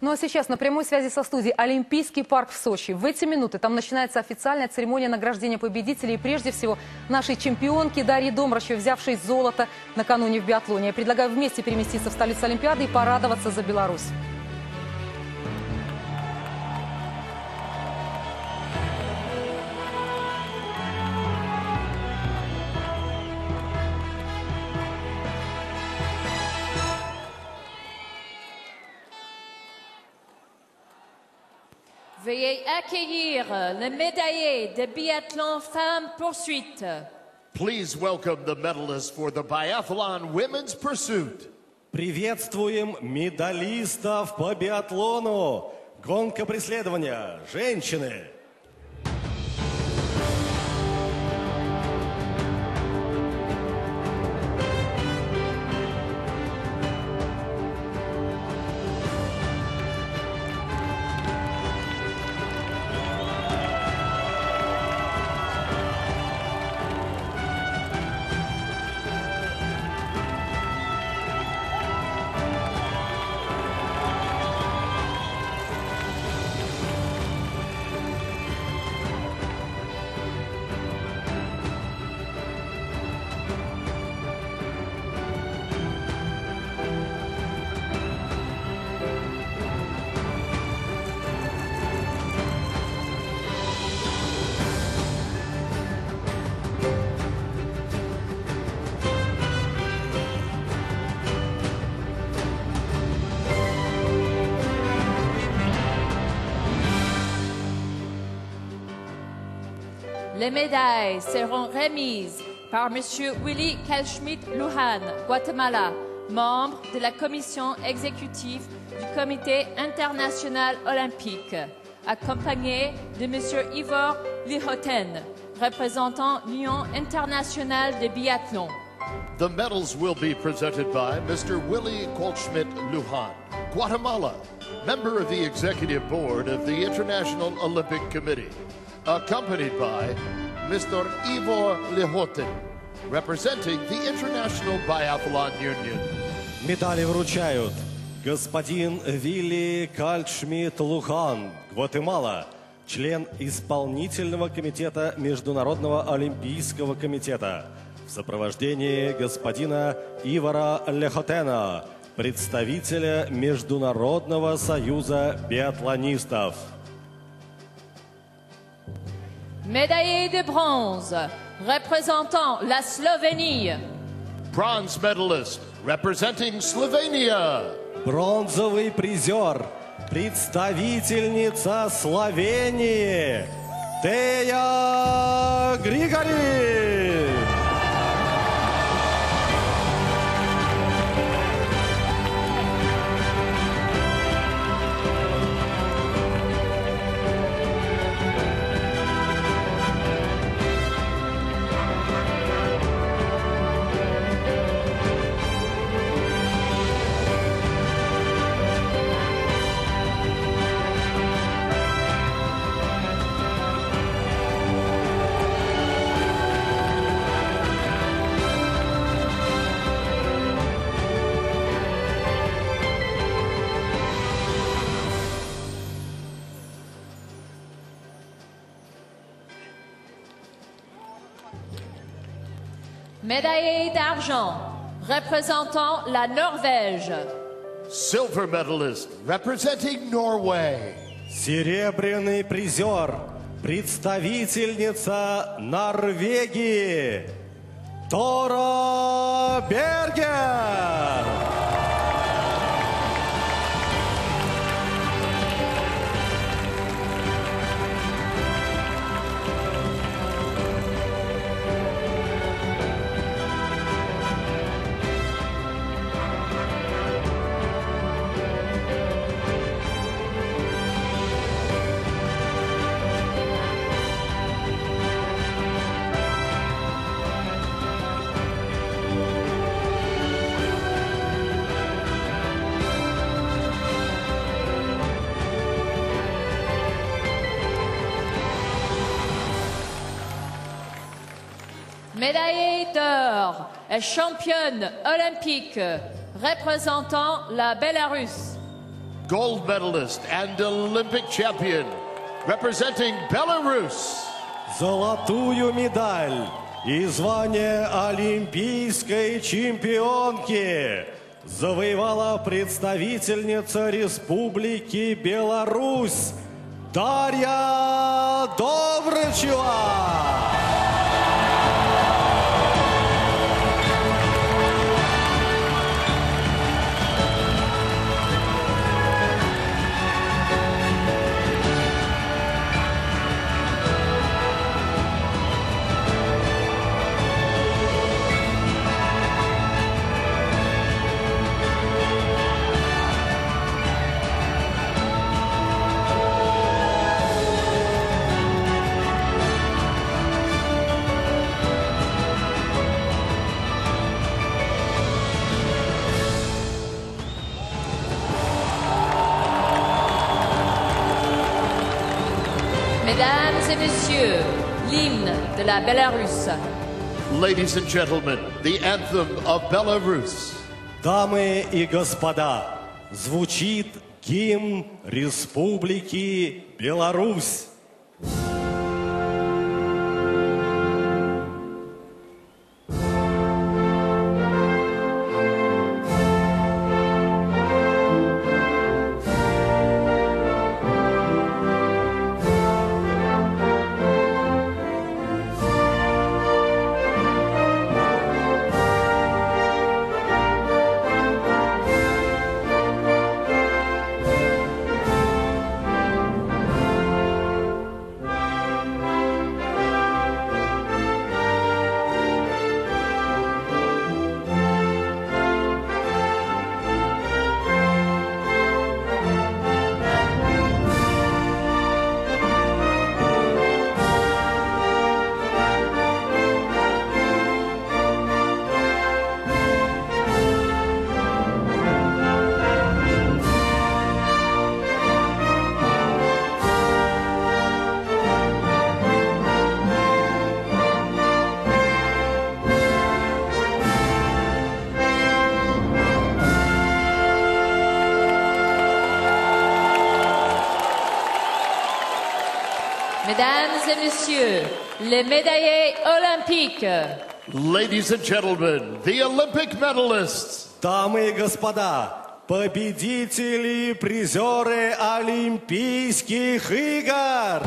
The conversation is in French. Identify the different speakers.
Speaker 1: Ну а сейчас на прямой связи со студией Олимпийский парк в Сочи. В эти минуты там начинается официальная церемония награждения победителей и прежде всего нашей чемпионки Дарьи Домрачевой, взявшей золото накануне в биатлоне. Я предлагаю вместе переместиться в столицу Олимпиады и порадоваться за Беларусь.
Speaker 2: Veuillez accueillir le médaillé de biathlon femme poursuite.
Speaker 3: Please welcome the medalists for the biathlon women's pursuit.
Speaker 4: Приветствуем медалистов по биатлону. Гонка преследования. Женщины.
Speaker 2: Les médailles seront remises par M. Willy Kalschmidt Lujan, Guatemala, membre de la commission exécutive du Comité international olympique, accompagné de M. Ivor Lihoten, représentant l'Union internationale de biathlon.
Speaker 3: The medals will be presented by Mr. Willie Goldschmidt Lujan, Guatemala, member of the executive board of the International Olympic Committee, accompanied by Mr. Ivor Lihoten, representing the International Biathlon Union.
Speaker 4: Медали вручают господин Вилли Кальшмидт Лухан, Гватемала, член исполнительного комитета Международного олимпийского комитета, в сопровождении господина Ивара Лехотена, представителя Международного союза биатлонистов.
Speaker 2: Médaillé de bronze, représentant la Slovénie.
Speaker 3: Bronze medalist representing Slovenia,
Speaker 4: Бронзовый призер, представительница Словении, Тея Григори.
Speaker 2: Médaillé d'argent, représentant la Norvège.
Speaker 3: silver medalist representing Norway,
Speaker 4: Серебряный призер, представительница Норвегии, Тора Бергер.
Speaker 2: Médaillée d'or, et championne olympique représentant la Bélarus.
Speaker 3: gold medalist and Olympic champion, representing Belarus,
Speaker 4: Золотую медаль и звание олимпийской чемпионки завоевала представительница Республики Беларусь Дарья Добрычева.
Speaker 2: Mesdames et messieurs, l'hymne de la Bélarus.
Speaker 3: ladies and gentlemen, the anthem of Belarus.
Speaker 4: Дамы и господа, звучит гимн Республики Беларусь.
Speaker 2: Mesdames et messieurs, les médaillés olympiques.
Speaker 3: Ladies and gentlemen, the Olympic medalists.
Speaker 4: Дамы и господа, победители, призеры Олимпийских игр!